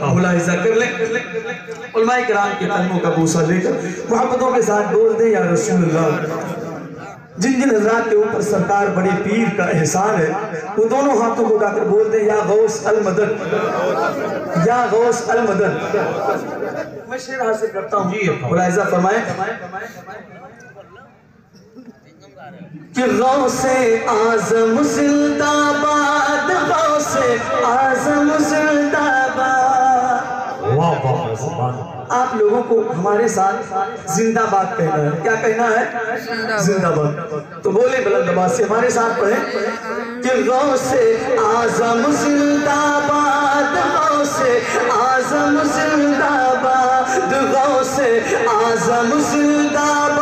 ملاحظہ کر لیں۔ علماء کرام کے قدموں کا بوسہ لے کر محبتوں کے ساتھ بول دیں یا رسول اللہ جن جن حضرات کے اوپر سرکار بڑے پیر کا احسان ہے وہ دونوں ہاتھوں کو اٹھا کر بول دیں یا غوث المدد۔ یا غوث المدد۔ میں شیر حاصل کرتا ہوں۔ ملاحظہ فرمائیں۔ کہ غوث آزم زندہ باد غوث آزم زندہ باد واہ واہ سبحان اللہ آپ لوگوں کو ہمارے ساتھ زندہ باد کہنا ہے۔ کیا کہنا ہے؟ زندہ باد تو بولے بلند آواز سے ہمارے ساتھ پڑھیں۔ کہ غوث آزم زندہ باد غوث آزم زندہ باد غوث آزم زندہ باد غوث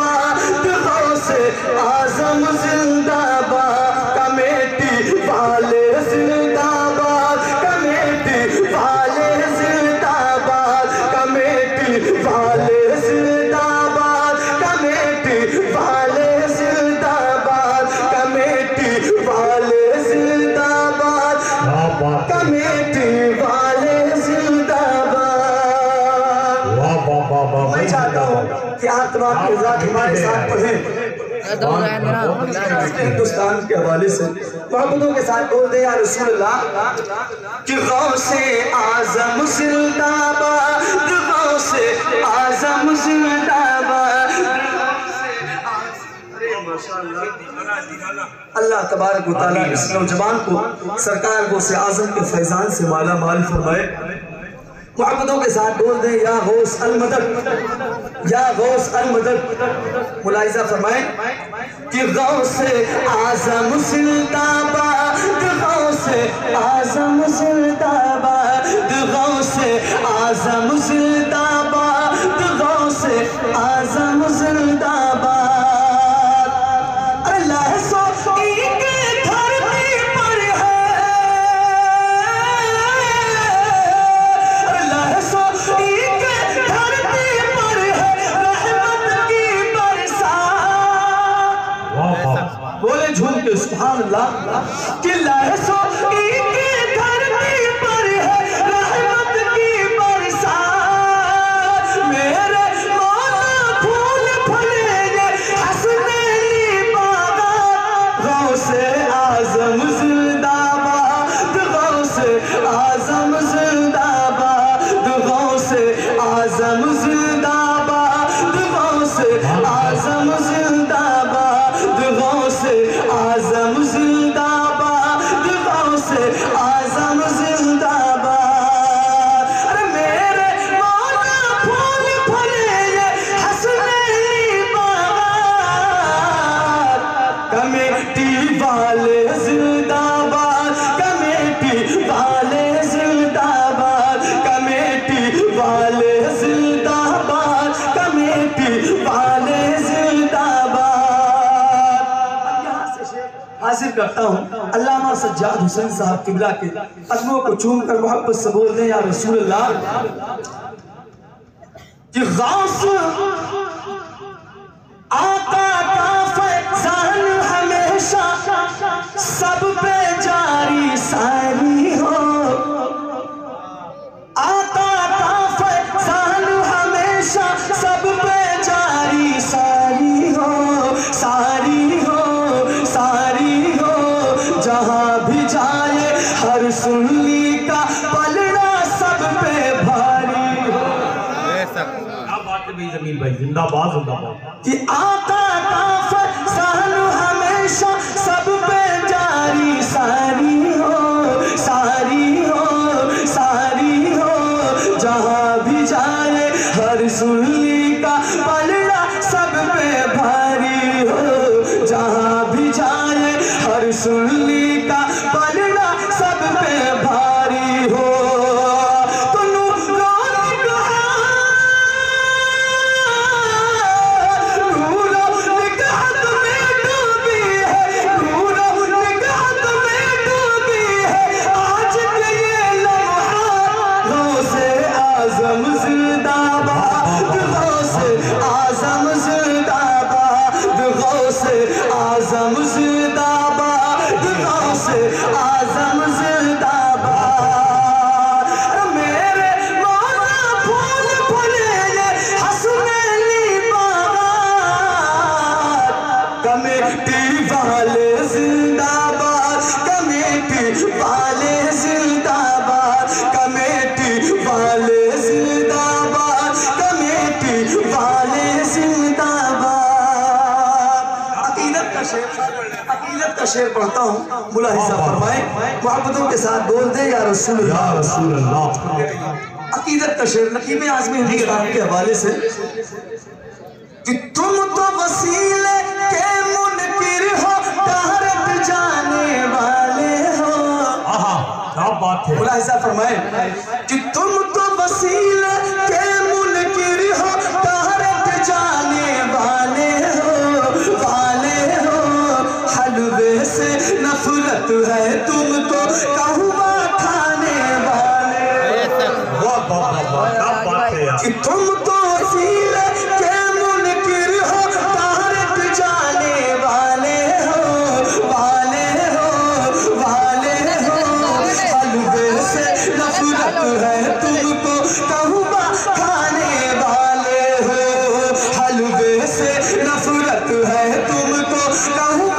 آزم زندہ باد کمیٹی والے زندہ باد کمیٹی والے زندہ باد کمیٹی والے زندہ باد کمیٹی والے زندہ باد کمیٹی والے زندہ باد کمیٹی والے زندہ باد۔ واہ واہ واہ واہ میں چاہتا ہوں کہ آپ کے ذات ہمارے ساتھ پڑھیں۔ ہندوستان کے حوالے سے محبتوں کے ساتھ بول دے یا رسول اللہ کہ غوث آزم زندہ باد غوث آزم زندہ اللہ تبارک و تعالیٰ اس نوجوان کو سرکار غوث آزم کے فیضان سے مالا مال فرمائے۔ محبتوں کے ساتھ بول دیں، یا غوث المدد، یا غوث المدد۔ ملاحظہ فرمائیں کہ غوث آزم زندہ غوث آزم زندہ غوث آزم زندہ غوث آزم زندہ اللہ کہ لہسو کرتا ہوں۔ علامہ سجاد حسین صاحب قبلہ کے قدموں کو چوم کر محبت سے بول دیں یا رسول اللہ، کہ غوث آقا کا فیضان ہمیشہ سب پہ جاری ساری کیا زمین بھائی، زندہ باد زندہ باد۔ کہ آقا کا فضل ہمیشہ سب پہ جاری۔ ساری ہو ساری ہو ساری ہو۔ جہاں بھی جائے، ہر سنلی کا پلڑا سب پہ بھاری ہو۔ جہاں بھی جائے، ہر سنلی شعر پڑھتا ہوں بلا حصہ فرمائیں محبتوں کے ساتھ بول دیں یا رسول اللہ۔ یا رسول اللہ۔ عقیدت کا شعر نقیب عظمی ہندوستان کے حوالے سے۔ کہ تم تو وسیلے کے منکر ہو دہرت جانے والے ہو۔ آہا حصہ فرمائیں کہ تم تو وسیلے نفرت ہے تم کو کہوں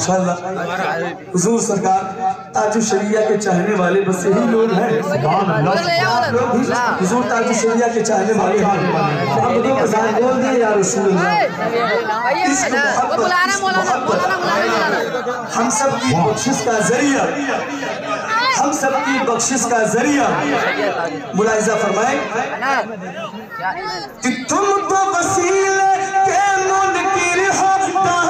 ماشاءاللہ حضور سرکار تاج شریعہ کے چاہنے والے بس یہی لوگ ہیں۔ حضور تاج شریعہ کے چاہنے والے ہیں۔ آپ دو اذان بول دیں یا رسول اللہ؟ اس محبت ہم سب کی بخشس کا ذریعہ ہم سب کی بخشس کا ذریعہ۔ ملاحظہ فرمائیں۔ کہ تم تو وسیلے کے منکر ہے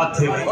હાથ